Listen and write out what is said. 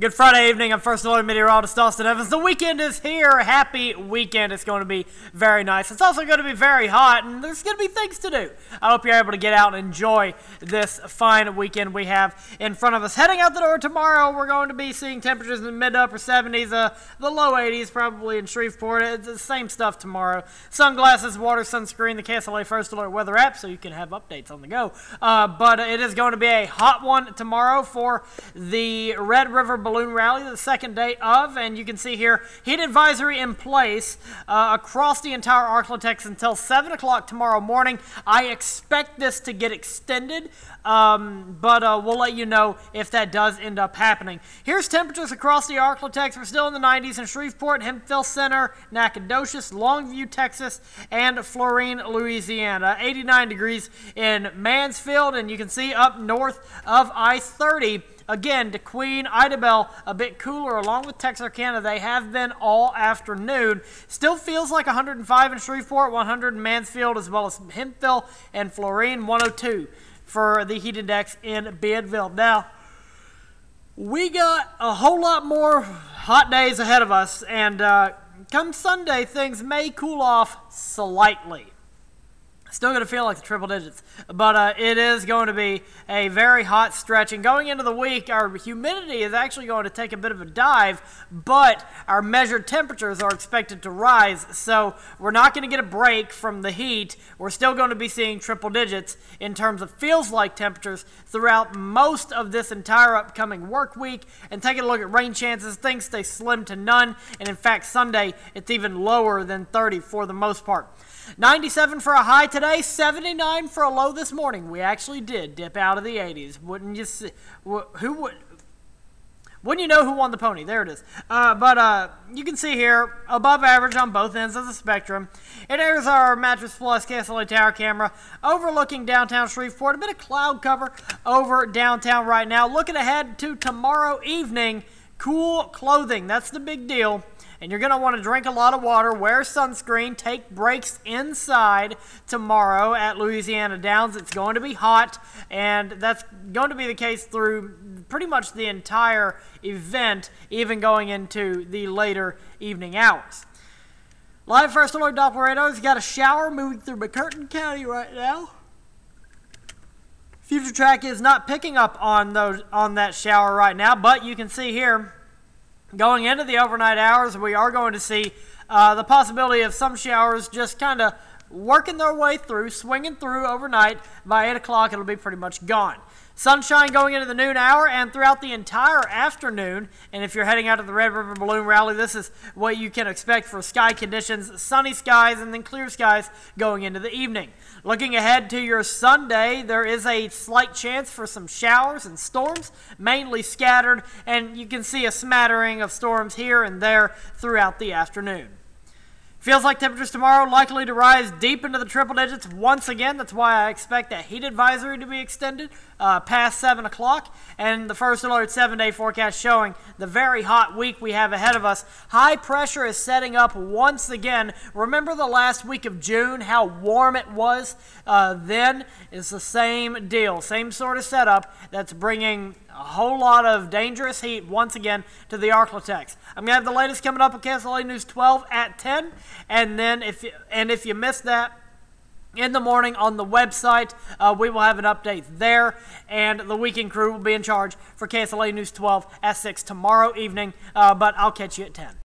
Good Friday evening. I'm First Alert Meteorologist Austin Evans. The weekend is here. Happy weekend. It's going to be very nice. It's also going to be very hot, and there's going to be things to do. I hope you're able to get out and enjoy this fine weekend we have in front of us. Heading out the door tomorrow, we're going to be seeing temperatures in the mid to upper 70s, uh, the low 80s probably in Shreveport. It's the same stuff tomorrow. Sunglasses, water, sunscreen, the KSLA First Alert weather app, so you can have updates on the go. Uh, but it is going to be a hot one tomorrow for the Red River balloon rally, the second day of, and you can see here heat advisory in place uh, across the entire Arklatex until 7 o'clock tomorrow morning. I expect this to get extended, um, but uh, we'll let you know if that does end up happening. Here's temperatures across the Arklatex. We're still in the 90s in Shreveport, Hemphill Center, Nacogdoches, Longview, Texas, and Florien, Louisiana. 89 degrees in Mansfield, and you can see up north of I-30 Again, DeQueen, Idabel, a bit cooler along with Texarkana. They have been all afternoon. Still feels like 105 in Shreveport, 100 in Mansfield, as well as Hemphill and Florien, 102 for the heat index in Bienville. Now, we got a whole lot more hot days ahead of us, and uh, come Sunday, things may cool off slightly. Still going to feel like the triple digits, but uh, it is going to be a very hot stretch. And going into the week, our humidity is actually going to take a bit of a dive, but our measured temperatures are expected to rise. So we're not going to get a break from the heat. We're still going to be seeing triple digits in terms of feels like temperatures throughout most of this entire upcoming work week. And taking a look at rain chances, things stay slim to none. And in fact, Sunday, it's even lower than 30 for the most part. 97 for a high today, 79 for a low this morning. We actually did dip out of the 80s. Wouldn't you see? Who would? Wouldn't you know who won the pony? There it is. Uh, but uh, you can see here, above average on both ends of the spectrum. And there's our Mattress Plus Castle tower camera overlooking downtown Shreveport. A bit of cloud cover over downtown right now. Looking ahead to tomorrow evening, cool clothing. That's the big deal and you're going to want to drink a lot of water, wear sunscreen, take breaks inside tomorrow at Louisiana Downs. It's going to be hot, and that's going to be the case through pretty much the entire event, even going into the later evening hours. Live First Alert Doppler radar's got a shower moving through McCurtain County right now. Future Track is not picking up on those on that shower right now, but you can see here Going into the overnight hours, we are going to see uh, the possibility of some showers just kind of working their way through, swinging through overnight. By 8 o'clock, it'll be pretty much gone. Sunshine going into the noon hour and throughout the entire afternoon. And if you're heading out to the Red River Balloon Rally, this is what you can expect for sky conditions sunny skies and then clear skies going into the evening. Looking ahead to your Sunday, there is a slight chance for some showers and storms, mainly scattered, and you can see a smattering of storms here and there throughout the afternoon. Feels like temperatures tomorrow likely to rise deep into the triple digits once again. That's why I expect that heat advisory to be extended uh, past 7 o'clock. And the first alert seven day forecast showing the very hot week we have ahead of us. High pressure is setting up once again. Remember the last week of June, how warm it was uh, then? It's the same deal, same sort of setup that's bringing a whole lot of dangerous heat once again to the Arklatex. I'm gonna have the latest coming up on KSLA News 12 at 10, and then if you, and if you missed that in the morning on the website, uh, we will have an update there, and the weekend crew will be in charge for KSLA News 12 at 6 tomorrow evening. Uh, but I'll catch you at 10.